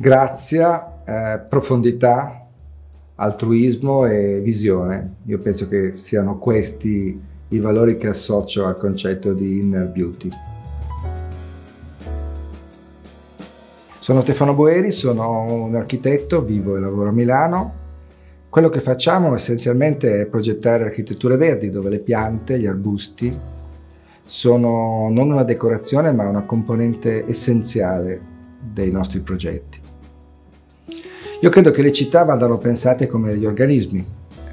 Grazia, eh, profondità, altruismo e visione. Io penso che siano questi i valori che associo al concetto di inner beauty. Sono Stefano Boeri, sono un architetto, vivo e lavoro a Milano. Quello che facciamo essenzialmente è progettare architetture verdi dove le piante, gli arbusti, sono non una decorazione ma una componente essenziale dei nostri progetti. Io credo che le città vadano pensate come degli organismi,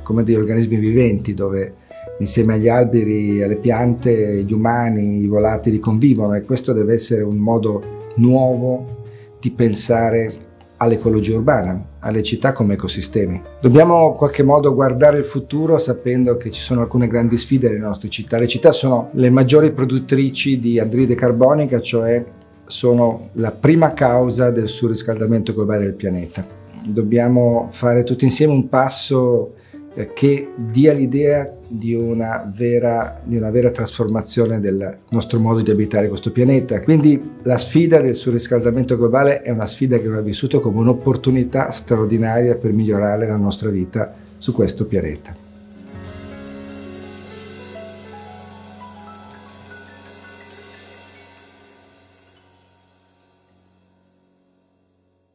come degli organismi viventi dove insieme agli alberi, alle piante, gli umani, i volatili convivono e questo deve essere un modo nuovo di pensare all'ecologia urbana, alle città come ecosistemi. Dobbiamo in qualche modo guardare il futuro sapendo che ci sono alcune grandi sfide nelle nostre città. Le città sono le maggiori produttrici di anidride carbonica, cioè sono la prima causa del surriscaldamento globale del pianeta. Dobbiamo fare tutti insieme un passo eh, che dia l'idea di una, vera, di una vera trasformazione del nostro modo di abitare questo pianeta. Quindi la sfida del surriscaldamento globale è una sfida che va vissuta come un'opportunità straordinaria per migliorare la nostra vita su questo pianeta.